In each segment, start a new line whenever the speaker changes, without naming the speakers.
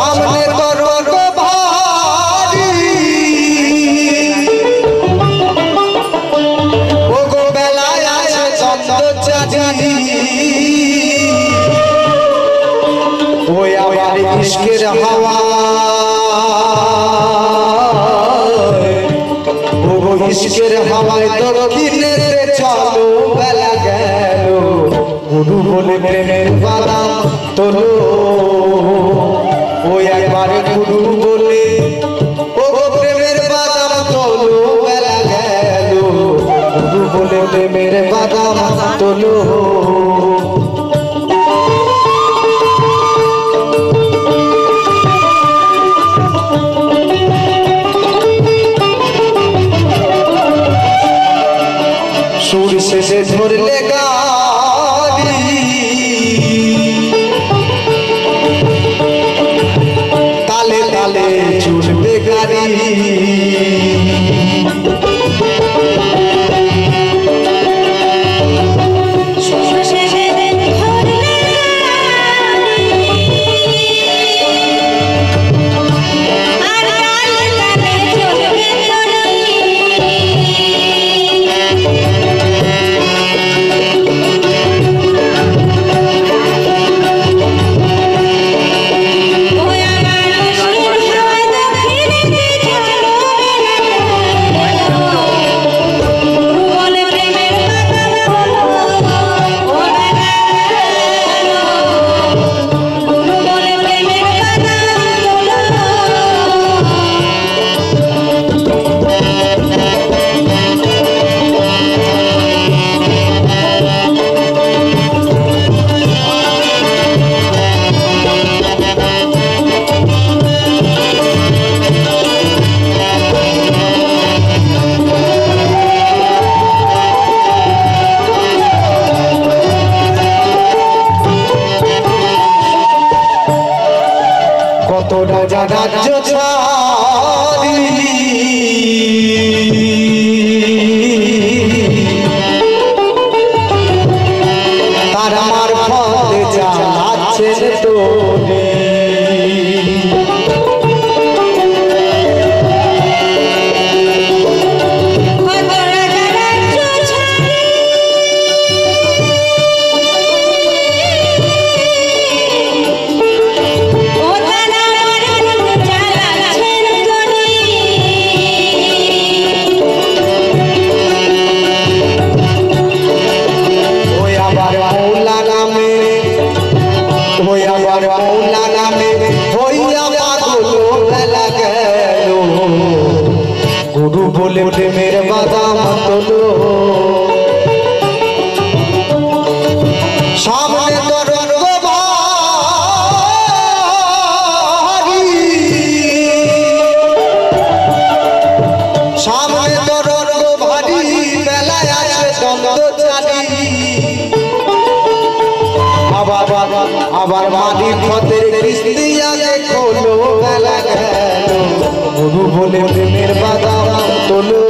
সামনে করো ভারি। ওগো বেলায় আছে চন্দ্র চাচারি ওই আমার ইস্কের হাওয়া। ওগো ইস্কের হাওয়ায় তোর কিনে চলো, বেলা গেল। গুরু বলে, প্রেমের বালা, তোলো। বাদাম তোলো तोरा राजा छोड़ी আবার মালিক পথের কিস্তি আগে খোলো বেলা গেল গুরু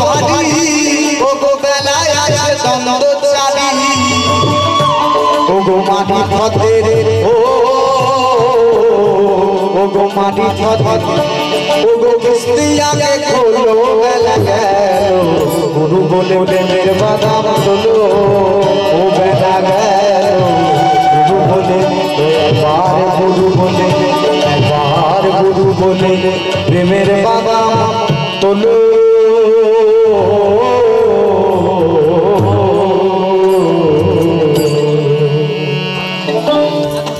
ভরি ওগো গুরু বলে প্রেমের বাদাম তোলো ও বেলা গুরু বলে একবার গুরু বলে একবার গুরু বলে প্রেমের বাদাম তোলো